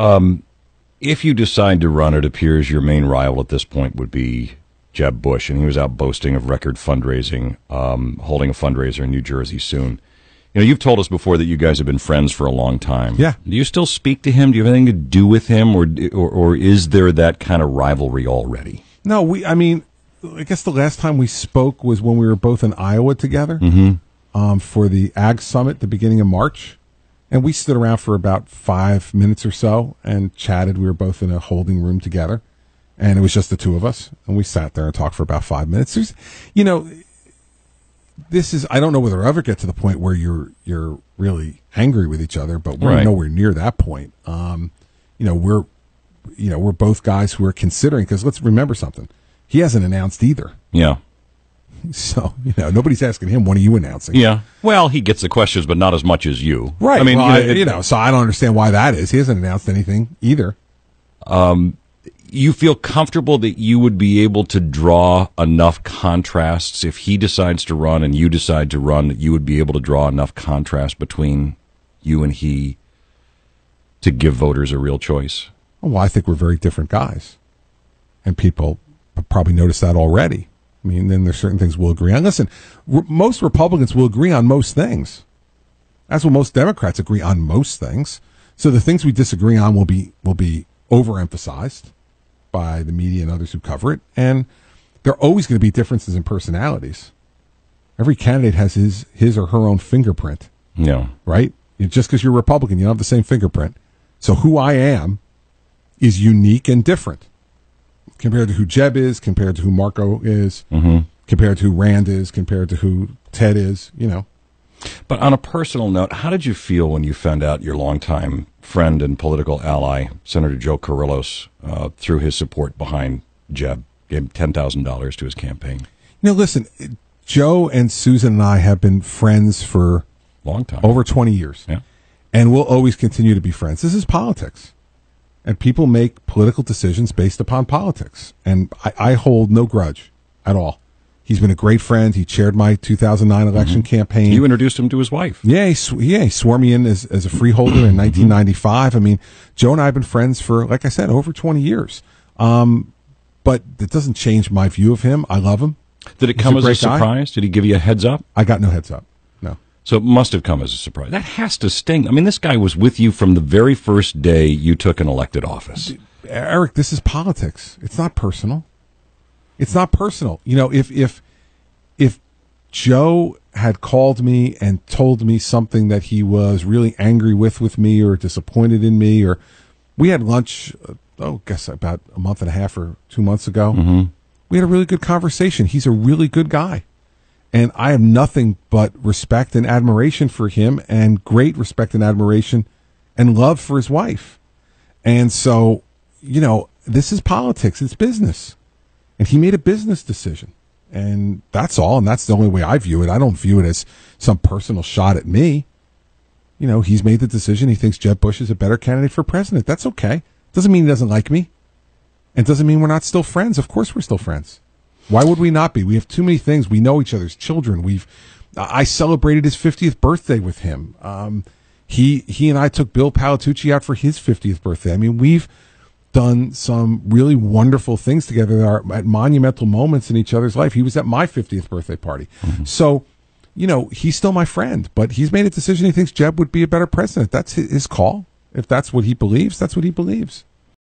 Um, if you decide to run, it appears your main rival at this point would be Jeb Bush, and he was out boasting of record fundraising, um, holding a fundraiser in New Jersey soon. You know, you've told us before that you guys have been friends for a long time. Yeah. Do you still speak to him? Do you have anything to do with him, or or, or is there that kind of rivalry already? No, we. I mean, I guess the last time we spoke was when we were both in Iowa together Mm-hmm. um, for the Ag Summit, the beginning of March, and we stood around for about five minutes or so and chatted. We were both in a holding room together, and it was just the two of us, and we sat there and talked for about five minutes. There's, you know, this is. I don't know whether we'll ever get to the point where you're you're really angry with each other, but we're Right. nowhere near that point. Um, you know, we're you know we're both guys who are considering because let's remember something. He hasn't announced either. Yeah. So, you know, nobody's asking him, when are you announcing? Yeah. Well, he gets the questions, but not as much as you. Right. I mean, Well, you know, I- you know, so I don't understand why that is. He hasn't announced anything either. Um, you feel comfortable that you would be able to draw enough contrasts if he decides to run and you decide to run that you would be able to draw enough contrast between you and he to give voters a real choice. Well, I think we're very different guys. And people probably noticed that already. I mean, then there's certain things we'll agree on. Listen, r- most Republicans will agree on most things. That's what most Democrats agree on most things. So the things we disagree on will be will be overemphasized by the media and others who cover it. And there are always going to be differences in personalities. Every candidate has his his or her own fingerprint Yeah. right? Just because you're Republican, you don't have the same fingerprint. So who I am is unique and different compared to who Jeb is, compared to who Marco is, compared to who Rand is, compared to who Ted is. You know, But on a personal note, how did you feel when you found out your longtime friend and political ally, Senator Joe Kyrillos, uh, through his support behind Jeb, gave $10,000 to his campaign? you know. Listen, Joe and Susan and I have been friends for Long time. over 20 years, Yeah. and we'll always continue to be friends. This is politics. And people make political decisions based upon politics. And I, I hold no grudge at all. He's been a great friend. He chaired my 2009 election campaign. You introduced him to his wife. Yeah, he, sw- yeah, he swore me in as, as a freeholder in 1995. I mean, Joe and I have been friends for, like I said, over 20 years. Um, but it doesn't change my view of him. I love him. Did it He's come a as a great guy. surprise? Did he give you a heads up? I got no heads up. So it must have come as a surprise. That has to sting. I mean, this guy was with you from the very first day you took an elected office. Eric, this is politics. It's not personal. It's not personal. You know, if if if Joe had called me and told me something that he was really angry with with me or disappointed in me or we had lunch uh, oh guess about a month and a half or 2 months ago. We had a really good conversation. He's a really good guy. And I have nothing but respect and admiration for him and great respect and admiration and love for his wife. And so, you know, this is politics, it's business. And he made a business decision. And that's all. And that's the only way I view it. I don't view it as some personal shot at me. You know, he's made the decision. He thinks Jeb Bush is a better candidate for president. That's okay. Doesn't mean he doesn't like me. And doesn't mean we're not still friends. Of course we're still friends. Why would we not be? We have too many things. We know each other's children. We've, I celebrated his 50th birthday with him. Um, he, he and I took Bill Palatucci out for his 50th birthday. I mean, we've done some really wonderful things together that are at monumental moments in each other's life. He was at my 50th birthday party. So, you know, he's still my friend, but he's made a decision. He thinks Jeb would be a better president. That's his call. If that's what he believes, that's what he believes.